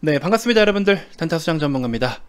네, 반갑습니다, 여러분들. 단타수장 전문가입니다.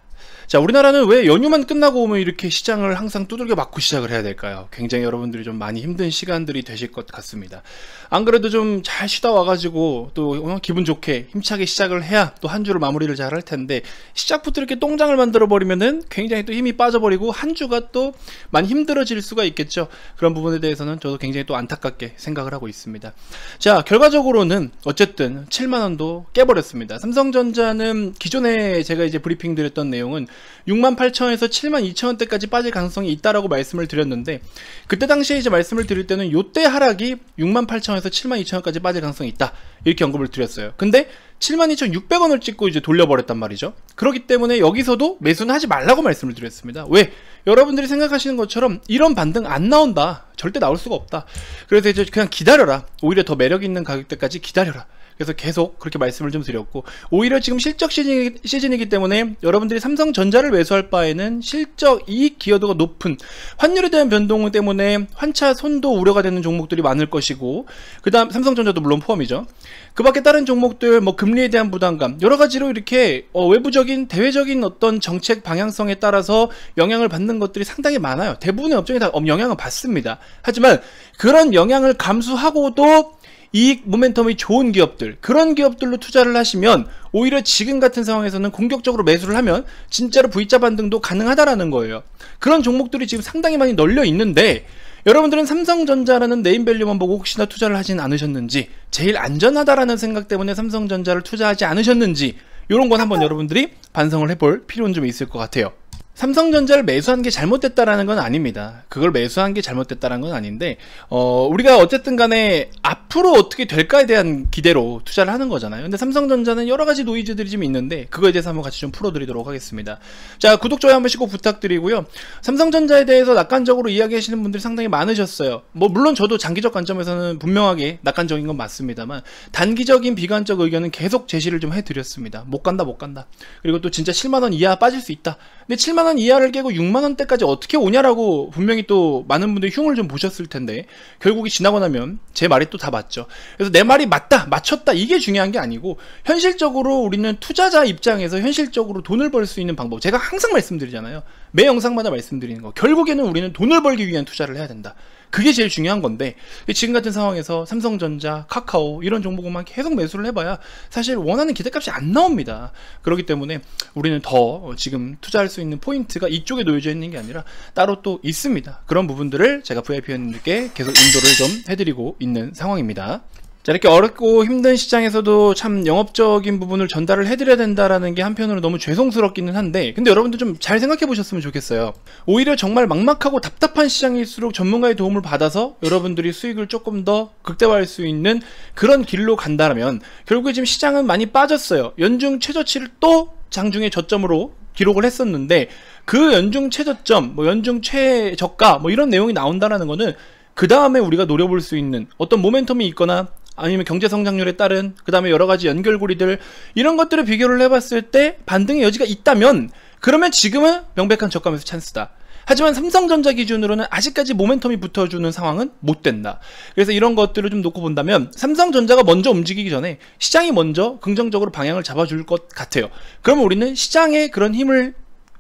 자, 우리나라는 왜 연휴만 끝나고 오면 이렇게 시장을 항상 두들겨 맞고 시작을 해야 될까요? 굉장히 여러분들이 좀 많이 힘든 시간들이 되실 것 같습니다. 안 그래도 좀 잘 쉬다 와가지고 또 어, 기분 좋게 힘차게 시작을 해야 또 한 주를 마무리를 잘 할 텐데 시작부터 이렇게 똥장을 만들어 버리면은 굉장히 또 힘이 빠져버리고 한 주가 또 많이 힘들어질 수가 있겠죠. 그런 부분에 대해서는 저도 굉장히 또 안타깝게 생각을 하고 있습니다. 자, 결과적으로는 어쨌든 7만 원도 깨버렸습니다. 삼성전자는 기존에 제가 이제 브리핑 드렸던 내용 은 6만 8천에서 7만 2천 원대까지 빠질 가능성이 있다라고 말씀을 드렸는데 그때 당시에 이제 말씀을 드릴 때는 요때 하락이 6만 8천에서 7만 2천 원까지 빠질 가능성이 있다 이렇게 언급을 드렸어요. 근데 72,600원을 찍고 이제 돌려버렸단 말이죠. 그렇기 때문에 여기서도 매수는 하지 말라고 말씀을 드렸습니다. 왜? 여러분들이 생각하시는 것처럼 이런 반등 안 나온다. 절대 나올 수가 없다. 그래서 이제 그냥 기다려라. 오히려 더 매력 있는 가격대까지 기다려라. 그래서 계속 그렇게 말씀을 좀 드렸고 오히려 지금 실적 시즌이, 시즌이기 때문에 여러분들이 삼성전자를 매수할 바에는 실적 이익 기여도가 높은 환율에 대한 변동 때문에 환차 손도 우려가 되는 종목들이 많을 것이고 그 다음 삼성전자도 물론 포함이죠. 그 밖에 다른 종목들 뭐 금리에 대한 부담감 여러 가지로 이렇게 어, 외부적인 대외적인 어떤 정책 방향성에 따라서 영향을 받는 것들이 상당히 많아요. 대부분의 업종이 다 영향을 받습니다. 하지만 그런 영향을 감수하고도 이익 모멘텀이 좋은 기업들 그런 기업들로 투자를 하시면 오히려 지금 같은 상황에서는 공격적으로 매수를 하면 진짜로 V자 반등도 가능하다라는 거예요. 그런 종목들이 지금 상당히 많이 널려 있는데 여러분들은 삼성전자라는 네임밸류만 보고 혹시나 투자를 하진 않으셨는지 제일 안전하다라는 생각 때문에 삼성전자를 투자하지 않으셨는지 이런 건 한번 여러분들이 반성을 해볼 필요는 좀 있을 것 같아요 삼성전자를 매수한 게 잘못됐다라는 건 아닙니다. 그걸 매수한 게 잘못됐다라는 건 아닌데, 어, 우리가 어쨌든 간에 앞으로 어떻게 될까에 대한 기대로 투자를 하는 거잖아요. 근데 삼성전자는 여러 가지 노이즈들이 좀 있는데, 그거에 대해서 한번 같이 좀 풀어드리도록 하겠습니다. 자, 구독, 좋아요 한 번씩 꼭 부탁드리고요. 삼성전자에 대해서 낙관적으로 이야기하시는 분들이 상당히 많으셨어요. 뭐, 물론 저도 장기적 관점에서는 분명하게 낙관적인 건 맞습니다만, 단기적인 비관적 의견은 계속 제시를 좀 해드렸습니다. 못 간다, 못 간다. 그리고 또 진짜 7만 원 이하 빠질 수 있다. 근데 7만 원 4만원 이하를 깨고 6만원대까지 어떻게 오냐라고 분명히 또 많은 분들이 흉을 좀 보셨을 텐데 결국이 지나고 나면 제 말이 또 다 맞죠. 그래서 내 말이 맞다 맞췄다 이게 중요한 게 아니고 현실적으로 우리는 투자자 입장에서 현실적으로 돈을 벌 수 있는 방법. 제가 항상 말씀드리잖아요 매 영상마다 말씀드리는 거 결국에는 우리는 돈을 벌기 위한 투자를 해야 된다 그게 제일 중요한 건데 지금 같은 상황에서 삼성전자, 카카오 이런 종목만 계속 매수를 해봐야 사실 원하는 기대값이 안 나옵니다. 그렇기 때문에 우리는 더 지금 투자할 수 있는 포인트가 이쪽에 놓여져 있는 게 아니라 따로 또 있습니다. 그런 부분들을 제가 VIP원님들께 계속 인도를 좀 해드리고 있는 상황입니다. 자, 이렇게 어렵고 힘든 시장에서도 참 영업적인 부분을 전달을 해드려야 된다라는 게 한편으로 너무 죄송스럽기는 한데, 근데 여러분들 좀 잘 생각해 보셨으면 좋겠어요. 오히려 정말 막막하고 답답한 시장일수록 전문가의 도움을 받아서 여러분들이 수익을 조금 더 극대화할 수 있는 그런 길로 간다면, 결국에 지금 시장은 많이 빠졌어요. 연중 최저치를 또 장중에 저점으로 기록을 했었는데, 그 연중 최저점, 뭐 연중 최저가, 뭐 이런 내용이 나온다라는 거는 그 다음에 우리가 노려볼 수 있는 어떤 모멘텀이 있거나 아니면 경제 성장률에 따른 그 다음에 여러 가지 연결고리들 이런 것들을 비교를 해봤을 때 반등의 여지가 있다면 그러면 지금은 명백한 저가매수 찬스다. 하지만 삼성전자 기준으로는 아직까지 모멘텀이 붙어주는 상황은 못 된다. 그래서 이런 것들을 좀 놓고 본다면 삼성전자가 먼저 움직이기 전에 시장이 먼저 긍정적으로 방향을 잡아줄 것 같아요. 그러면 우리는 시장의 그런 힘을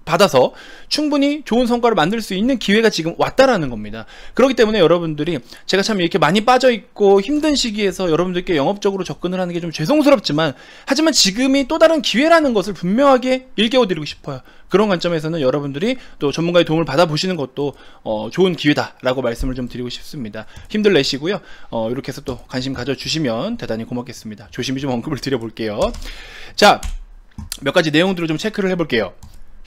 받아서 충분히 좋은 성과를 만들 수 있는 기회가 지금 왔다라는 겁니다. 그렇기 때문에 여러분들이 제가 참 이렇게 많이 빠져 있고 힘든 시기에서 여러분들께 영업적으로 접근을 하는 게 좀 죄송스럽지만 하지만 지금이 또 다른 기회라는 것을 분명하게 일깨워 드리고 싶어요. 그런 관점에서는 여러분들이 또 전문가의 도움을 받아보시는 것도 어, 좋은 기회다라고 말씀을 좀 드리고 싶습니다. 힘들 내시고요. 어, 이렇게 해서 또 관심 가져주시면 대단히 고맙겠습니다. 조심히 좀 언급을 드려볼게요. 자, 몇 가지 내용들을 좀 체크를 해볼게요.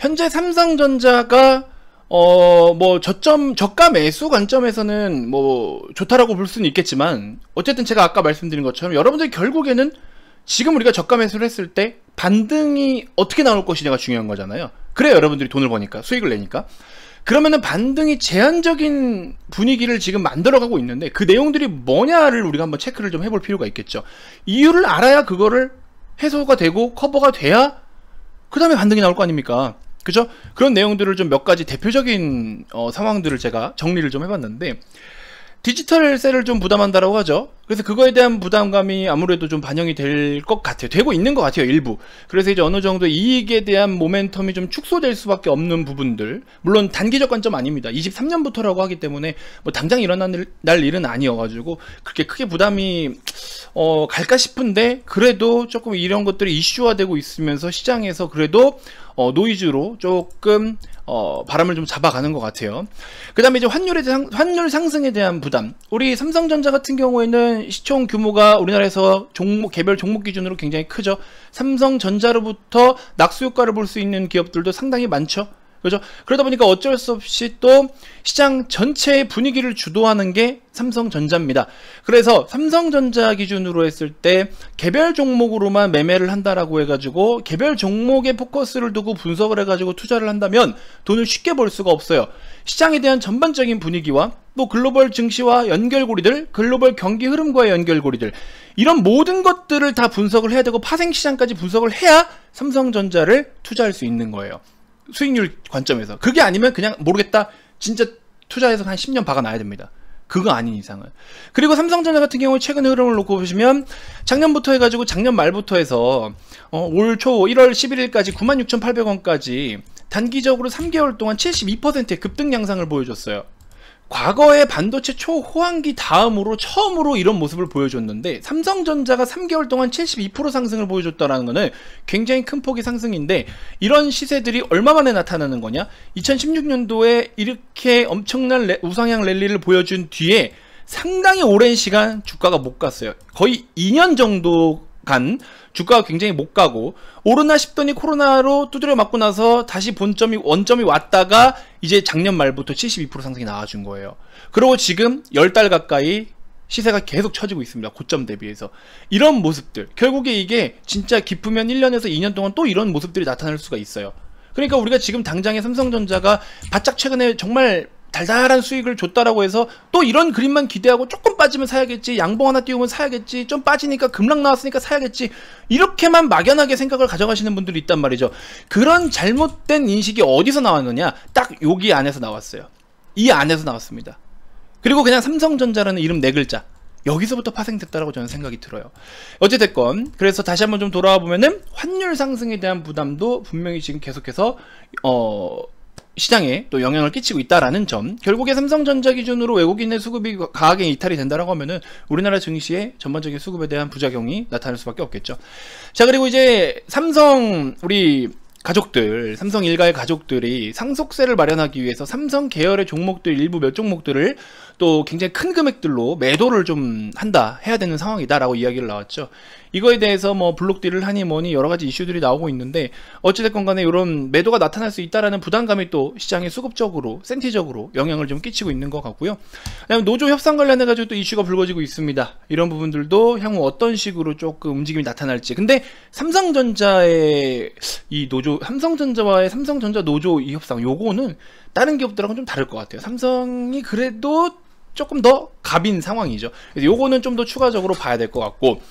현재 삼성전자가 어, 뭐, 저점, 저가 매수 관점에서는 뭐, 좋다라고 볼 수는 있겠지만, 어쨌든 제가 아까 말씀드린 것처럼 여러분들 결국에는 지금 우리가 저가 매수를 했을 때 반등이 어떻게 나올 것이냐가 중요한 거잖아요. 그래야 여러분들이 돈을 버니까, 수익을 내니까. 그러면은 반등이 제한적인 분위기를 지금 만들어가고 있는데 그 내용들이 뭐냐를 우리가 한번 체크를 좀 해볼 필요가 있겠죠. 이유를 알아야 그거를 해소가 되고 커버가 돼야 그 다음에 반등이 나올 거 아닙니까? 그죠? 그런 내용들을 좀 몇 가지 대표적인 어, 상황들을 제가 정리를 좀 해봤는데 디지털세를 좀 부담한다라고 하죠. 그래서 그거에 대한 부담감이 아무래도 좀 반영이 될 것 같아요. 되고 있는 것 같아요, 일부. 그래서 이제 어느 정도 이익에 대한 모멘텀이 좀 축소될 수밖에 없는 부분들. 물론 단기적 관점 아닙니다. 23년부터라고 하기 때문에 뭐 당장 일어날 일은 아니어가지고 그렇게 크게 부담이 어, 갈까 싶은데 그래도 조금 이런 것들이 이슈화되고 있으면서 시장에서 그래도 어, 노이즈로 조금 어, 바람을 좀 잡아가는 것 같아요. 그 다음에 이제 환율에 대한, 환율 상승에 대한 부담. 우리 삼성전자 같은 경우에는 시총 규모가 우리나라에서 종목, 개별 종목 기준으로 굉장히 크죠. 삼성전자로부터 낙수 효과를 볼 수 있는 기업들도 상당히 많죠. 그죠? 그러다 보니까 어쩔 수 없이 또 시장 전체의 분위기를 주도하는 게 삼성전자입니다. 그래서 삼성전자 기준으로 했을 때 개별 종목으로만 매매를 한다라고 해가지고 개별 종목에 포커스를 두고 분석을 해가지고 투자를 한다면 돈을 쉽게 벌 수가 없어요. 시장에 대한 전반적인 분위기와 또 글로벌 증시와 연결고리들, 글로벌 경기 흐름과의 연결고리들 이런 모든 것들을 다 분석을 해야 되고 파생시장까지 분석을 해야 삼성전자를 투자할 수 있는 거예요. 수익률 관점에서. 그게 아니면 그냥 모르겠다. 진짜 투자해서 한 10년 박아놔야 됩니다. 그거 아닌 이상은. 그리고 삼성전자 같은 경우 최근 흐름을 놓고 보시면 작년부터 해가지고 작년 말부터 해서 어, 올 초 1월 11일까지 96,800원까지 단기적으로 3개월 동안 72%의 급등 양상을 보여줬어요 과거의 반도체 초호황기 다음으로 처음으로 이런 모습을 보여줬는데 삼성전자가 3개월 동안 72% 상승을 보여줬다는 것은 굉장히 큰 폭의 상승인데 이런 시세들이 얼마 만에 나타나는 거냐? 2016년도에 이렇게 엄청난 레, 우상향 랠리를 보여준 뒤에 상당히 오랜 시간 주가가 못 갔어요. 거의 2년 정도 간 주가가 굉장히 못 가고 오르나 싶더니 코로나로 두드려 맞고 나서 다시 본점이 원점이 왔다가 이제 작년 말부터 72% 상승이 나와준 거예요. 그리고 지금 10달 가까이 시세가 계속 처지고 있습니다. 고점 대비해서. 이런 모습들. 결국에 이게 진짜 깊으면 1년에서 2년 동안 또 이런 모습들이 나타날 수가 있어요. 그러니까 우리가 지금 당장에 삼성전자가 바짝 최근에 정말 달달한 수익을 줬다라고 해서 또 이런 그림만 기대하고 조금 빠지면 사야겠지 양봉 하나 띄우면 사야겠지 좀 빠지니까 급락 나왔으니까 사야겠지 이렇게만 막연하게 생각을 가져가시는 분들이 있단 말이죠. 그런 잘못된 인식이 어디서 나왔느냐? 딱 여기 안에서 나왔어요. 이 안에서 나왔습니다. 그리고 그냥 삼성전자라는 이름 네 글자. 여기서부터 파생됐다라고 저는 생각이 들어요. 어찌됐건 그래서 다시 한번 좀 돌아와 보면은 환율 상승에 대한 부담도 분명히 지금 계속해서 어 시장에 또 영향을 끼치고 있다라는 점. 결국에 삼성전자 기준으로 외국인의 수급이 강하게 이탈이 된다라고 하면은 우리나라 증시의 전반적인 수급에 대한 부작용이 나타날 수밖에 없겠죠. 자 그리고 이제 삼성 우리 가족들, 삼성 일가의 가족들이 상속세를 마련하기 위해서 삼성 계열의 종목들 일부 몇 종목들을 또 굉장히 큰 금액들로 매도를 좀 한다, 해야 되는 상황이다라고 이야기를 나왔죠. 이거에 대해서 뭐 블록딜을 하니 뭐니 여러 가지 이슈들이 나오고 있는데 어찌됐건 간에 이런 매도가 나타날 수 있다라는 부담감이 또 시장에 수급적으로, 센티적으로 영향을 좀 끼치고 있는 것 같고요. 그다음에 노조 협상 관련해 가지고 또 이슈가 불거지고 있습니다. 이런 부분들도 향후 어떤 식으로 조금 움직임이 나타날지. 근데 삼성전자의 이 노조, 삼성전자와의 삼성전자 노조 이 협상 요거는 다른 기업들하고는 좀 다를 것 같아요. 삼성이 그래도 조금 더 갑인 상황이죠. 요거는 좀 더 추가적으로 봐야 될 것 같고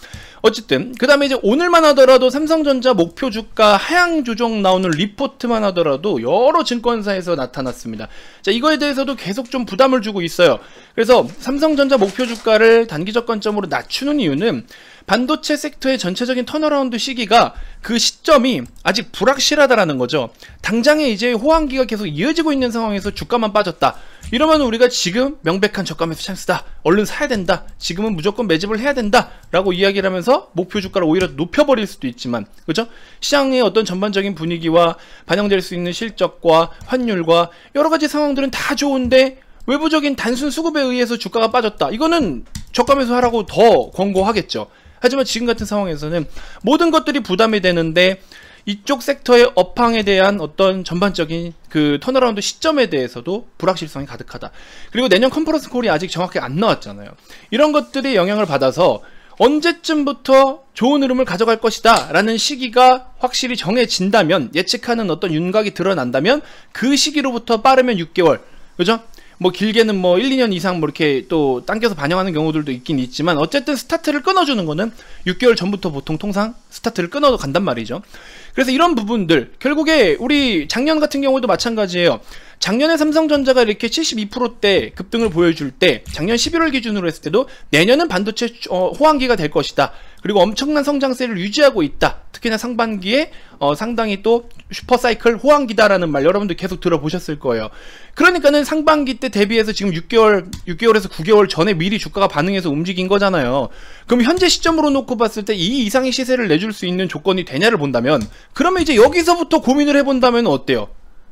어쨌든 그 다음에 이제 오늘만 하더라도 삼성전자 목표 주가 하향 조정 나오는 리포트만 하더라도 여러 증권사에서 나타났습니다. 자 이거에 대해서도 계속 좀 부담을 주고 있어요. 그래서 삼성전자 목표 주가를 단기적 관점으로 낮추는 이유는 반도체 sector의 전체적인 turnaround 시기가 그 시점이 아직 불확실하다라는 거죠. 당장에 이제 호황기가 계속 이어지고 있는 상황에서 주가만 빠졌다. 이러면 우리가 지금 명백한 저가 매수 찬스다. 얼른 사야 된다. 지금은 무조건 매집을 해야 된다. 라고 이야기를 하면서 목표 주가를 오히려 높여버릴 수도 있지만, 그죠? 시장의 어떤 전반적인 분위기와 반영될 수 있는 실적과 환율과 여러 가지 상황들은 다 좋은데 외부적인 단순 수급에 의해서 주가가 빠졌다. 이거는 저가 매수하라고 더 권고하겠죠. 하지만 지금 같은 상황에서는 모든 것들이 부담이 되는데 이쪽 섹터의 업황에 대한 어떤 전반적인 그 turnaround 시점에 대해서도 불확실성이 가득하다. 그리고 내년 conference call이 아직 정확히 안 나왔잖아요. 이런 것들이 영향을 받아서 언제쯤부터 좋은 흐름을 가져갈 것이다 라는 시기가 확실히 정해진다면 예측하는 어떤 윤곽이 드러난다면 그 시기로부터 빠르면 6개월 그죠? 뭐 길게는 뭐 1, 2년 이상 뭐 이렇게 또 당겨서 반영하는 경우들도 있긴 있지만 어쨌든 스타트를 끊어주는 거는 6개월 전부터 보통 통상 스타트를 끊어 간단 말이죠. 그래서 이런 부분들 결국에 우리 작년 같은 경우도 마찬가지예요. 작년에 삼성전자가 이렇게 72%대 급등을 보여줄 때 작년 11월 기준으로 했을 때도 내년은 반도체 어, 호황기가 될 것이다. 그리고 엄청난 성장세를 유지하고 있다. 특히나 상반기에 어, 상당히 또 슈퍼사이클 호황기다라는 말 여러분들 계속 들어보셨을 거예요. 그러니까는 상반기 때 대비해서 지금 6개월, 6개월에서 9개월 전에 미리 주가가 반응해서 움직인 거잖아요. 그럼 현재 시점으로 놓고 봤을 때 이 이상의 시세를 내줄 수 있는 조건이 되냐를 본다면 그러면 이제 여기서부터 고민을 해본다면 어때요?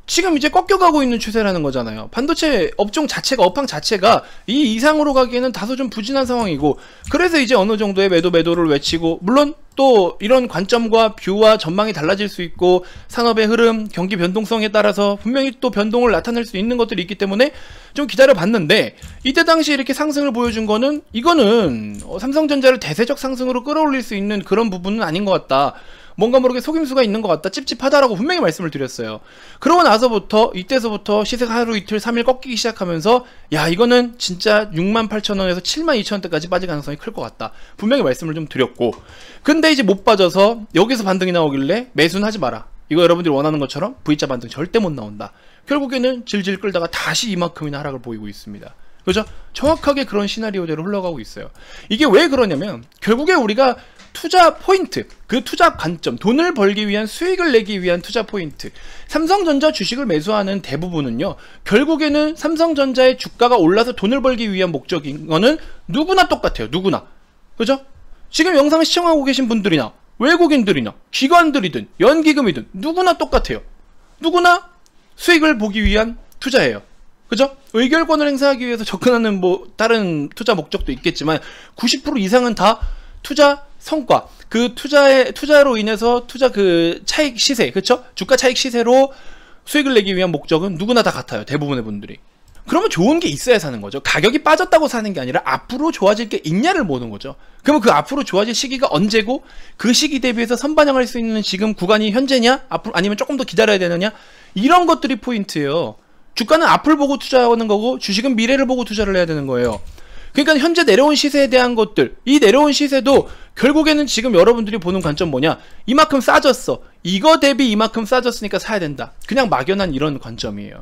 지금 이제 꺾여가고 있는 추세라는 거잖아요. 반도체 업종 자체가 업황 자체가 이 이상으로 가기에는 다소 좀 부진한 상황이고 그래서 이제 어느 정도의 매도 매도를 외치고 물론 또 이런 관점과 뷰와 전망이 달라질 수 있고 산업의 흐름, 경기 변동성에 따라서 분명히 또 변동을 나타낼 수 있는 것들이 있기 때문에 좀 기다려 봤는데 이때 당시 이렇게 상승을 보여준 거는 이거는 어, 삼성전자를 대세적 상승으로 끌어올릴 수 있는 그런 부분은 아닌 것 같다. 뭔가 모르게 속임수가 있는 것 같다 찝찝하다라고 분명히 말씀을 드렸어요. 그러고 나서부터 이때서부터 시세가 하루 이틀 3일 꺾이기 시작하면서 야 이거는 진짜 6만 8천 원에서 7만 2천 원대까지 빠질 가능성이 클 것 같다. 분명히 말씀을 좀 드렸고. 근데 이제 못 빠져서 여기서 반등이 나오길래 매수는 하지 마라. 이거 여러분들이 원하는 것처럼 V자 반등 절대 못 나온다. 결국에는 질질 끌다가 다시 이만큼이나 하락을 보이고 있습니다. 그죠? 정확하게 그런 시나리오대로 흘러가고 있어요. 이게 왜 그러냐면 결국에 우리가 투자 포인트, 그 투자 관점, 돈을 벌기 위한 수익을 내기 위한 투자 포인트. 삼성전자 주식을 매수하는 대부분은요, 결국에는 삼성전자의 주가가 올라서 돈을 벌기 위한 목적인 거는 누구나 똑같아요. 누구나. 그죠? 지금 영상을 시청하고 계신 분들이나, 외국인들이나, 기관들이든, 연기금이든, 누구나 똑같아요. 누구나 수익을 보기 위한 투자예요. 그죠? 의결권을 행사하기 위해서 접근하는 뭐 다른 투자 목적도 있겠지만 90% 이상은 다 투자 성과 그 투자의 투자로 인해서 투자 그 차익 시세 그쵸? 주가 차익 시세로 수익을 내기 위한 목적은 누구나 다 같아요 대부분의 분들이. 그러면 좋은 게 있어야 사는 거죠. 가격이 빠졌다고 사는 게 아니라 앞으로 좋아질 게 있냐를 보는 거죠. 그러면 그 앞으로 좋아질 시기가 언제고 그 시기 대비해서 선반영할 수 있는 지금 구간이 현재냐? 앞으로 아니면 조금 더 기다려야 되느냐? 이런 것들이 포인트예요. 주가는 앞을 보고 투자하는 거고 주식은 미래를 보고 투자를 해야 되는 거예요 그러니까 현재 내려온 시세에 대한 것들. 이 내려온 시세도 결국에는 지금 여러분들이 보는 관점 뭐냐? 이만큼 싸졌어. 이거 대비 이만큼 싸졌으니까 사야 된다. 그냥 막연한 이런 관점이에요.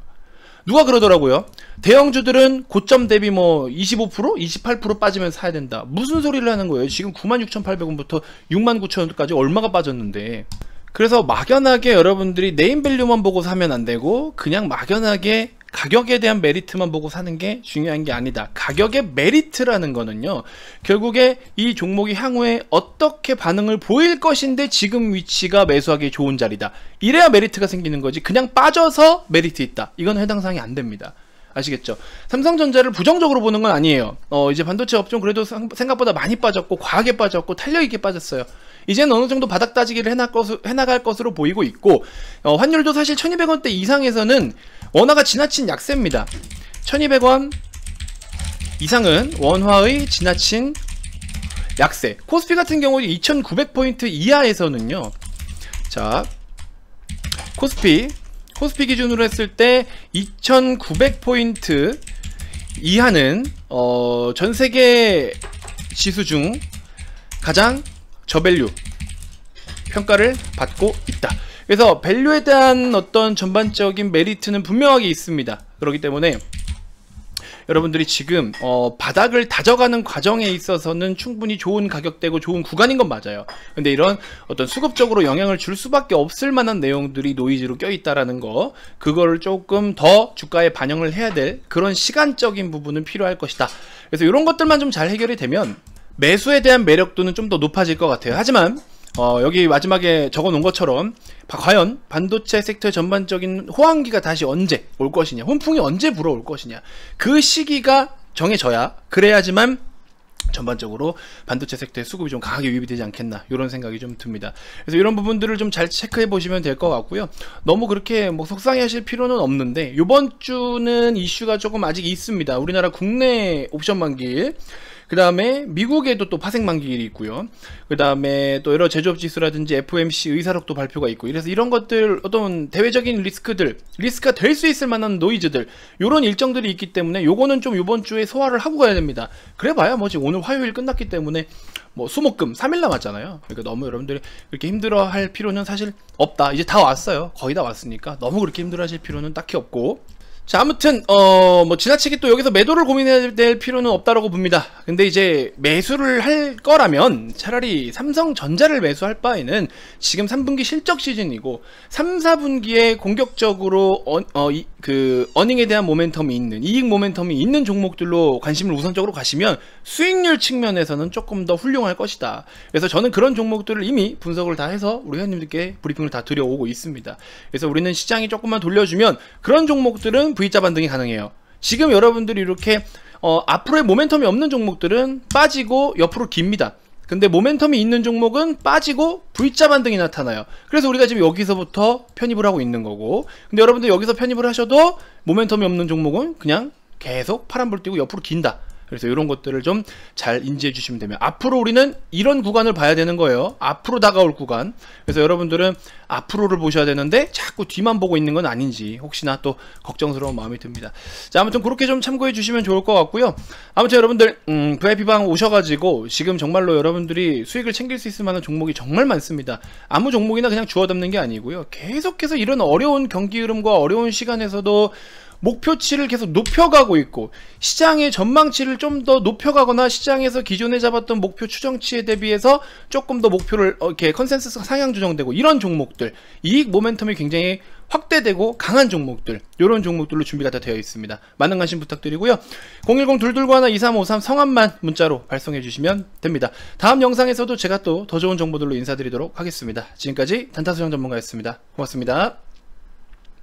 누가 그러더라고요? 대형주들은 고점 대비 뭐 25% 28% 빠지면 사야 된다. 무슨 소리를 하는 거예요? 지금 96,800원부터 69,000원까지 얼마가 빠졌는데. 그래서 막연하게 여러분들이 네임밸류만 보고 사면 안 되고 그냥 막연하게 가격에 대한 메리트만 보고 사는 게 중요한 게 아니다. 가격의 메리트라는 거는요, 결국에 이 종목이 향후에 어떻게 반응을 보일 것인데 지금 위치가 매수하기 좋은 자리다. 이래야 메리트가 생기는 거지. 그냥 빠져서 메리트 있다. 이건 해당 사항이 안 됩니다. 아시겠죠? 삼성전자를 부정적으로 보는 건 아니에요. 어, 이제 반도체 업종 그래도 생각보다 많이 빠졌고, 과하게 빠졌고, 탄력 있게 빠졌어요. 이제는 어느 정도 바닥 따지기를 해나갈 것으로 보이고 있고, 어, 환율도 사실 1200원대 이상에서는 원화가 지나친 약세입니다. 1200원 이상은 원화의 지나친 약세. 코스피 같은 경우 2900포인트 이하에서는요. 자, 코스피 코스피 기준으로 했을 때 2900포인트 이하는 어, 전 세계 지수 중 가장 저 value 평가를 받고 있다. 그래서 value에 대한 어떤 전반적인 메리트는 분명하게 있습니다. 그렇기 때문에 여러분들이 지금 어, 바닥을 다져가는 과정에 있어서는 충분히 좋은 가격대고 좋은 구간인 건 맞아요. 근데 이런 어떤 수급적으로 영향을 줄 수밖에 없을 만한 내용들이 노이즈로 껴있다라는 거 그거를 조금 더 주가에 반영을 해야 될 그런 시간적인 부분은 필요할 것이다. 그래서 이런 것들만 좀 잘 해결이 되면 매수에 대한 매력도는 좀 더 높아질 것 같아요. 하지만 어, 여기 마지막에 적어 놓은 것처럼 과연 반도체 섹터의 전반적인 호황기가 다시 언제 올 것이냐 훈풍이 언제 불어올 것이냐 그 시기가 정해져야 그래야지만 전반적으로 반도체 섹터의 수급이 좀 강하게 유입이 되지 않겠나 이런 생각이 좀 듭니다. 그래서 이런 부분들을 좀 잘 체크해 보시면 될 것 같고요. 너무 그렇게 뭐 속상해 하실 필요는 없는데 이번 주는 이슈가 조금 아직 있습니다. 우리나라 국내 옵션 만기 그 다음에 미국에도 또 파생 만기일이 있고요. 그 다음에 또 여러 제조업 지수라든지 FOMC 의사록도 발표가 있고 이래서 이런 것들 어떤 대외적인 리스크들, 리스크가 될 수 있을 만한 노이즈들 요런 일정들이 있기 때문에 요거는 좀 이번 주에 소화를 하고 가야 됩니다. 그래봐야 뭐지 오늘 화요일 끝났기 때문에 뭐 수목금 3일 남았잖아요. 그러니까 너무 여러분들이 그렇게 힘들어할 필요는 사실 없다. 이제 다 왔어요. 거의 다 왔으니까 너무 그렇게 힘들어하실 필요는 딱히 없고 자, 아무튼, 어, 뭐, 지나치게 또 여기서 매도를 고민해야 될 필요는 없다라고 봅니다. 근데 이제 매수를 할 거라면 차라리 삼성전자를 매수할 바에는 지금 3분기 실적 시즌이고, 3, 4분기에 공격적으로, 어, 어, 이, 그, 어닝에 대한 모멘텀이 있는, 이익 모멘텀이 있는 종목들로 관심을 우선적으로 가시면 수익률 측면에서는 조금 더 훌륭할 것이다. 그래서 저는 그런 종목들을 이미 분석을 다 해서 우리 회원님들께 브리핑을 다 드려오고 있습니다. 그래서 우리는 시장이 조금만 돌려주면 그런 종목들은 V자 반등이 가능해요. 지금 여러분들이 이렇게 어, 앞으로의 모멘텀이 없는 종목들은 빠지고 옆으로 깁니다. 근데 모멘텀이 있는 종목은 빠지고 V자 반등이 나타나요. 그래서 우리가 지금 여기서부터 편입을 하고 있는 거고. 근데 여러분들 여기서 편입을 하셔도 모멘텀이 없는 종목은 그냥 계속 파란불 띄고 옆으로 긴다. 그래서 이런 것들을 좀 잘 인지해 주시면 되면 앞으로 우리는 이런 구간을 봐야 되는 거예요. 앞으로 다가올 구간. 그래서 여러분들은 앞으로를 보셔야 되는데 자꾸 뒤만 보고 있는 건 아닌지 혹시나 또 걱정스러운 마음이 듭니다. 자 아무튼 그렇게 좀 참고해 주시면 좋을 것 같고요. 아무튼 여러분들 음, VIP방 오셔가지고 지금 정말로 여러분들이 수익을 챙길 수 있을 만한 종목이 정말 많습니다. 아무 종목이나 그냥 주워 담는 게 아니고요. 계속해서 이런 어려운 경기 흐름과 어려운 시간에서도 목표치를 계속 높여가고 있고 시장의 전망치를 좀 더 높여가거나 시장에서 기존에 잡았던 목표 추정치에 대비해서 조금 더 목표를 어, 이렇게 컨센서스 상향 조정되고 이런 종목들 이익 모멘텀이 굉장히 확대되고 강한 종목들 이런 종목들로 준비가 다 되어 있습니다. 많은 관심 부탁드리고요. 010-221-2353 성함만 문자로 발송해 주시면 됩니다. 다음 영상에서도 제가 또 더 좋은 정보들로 인사드리도록 하겠습니다. 지금까지 단타수영 전문가였습니다. 고맙습니다.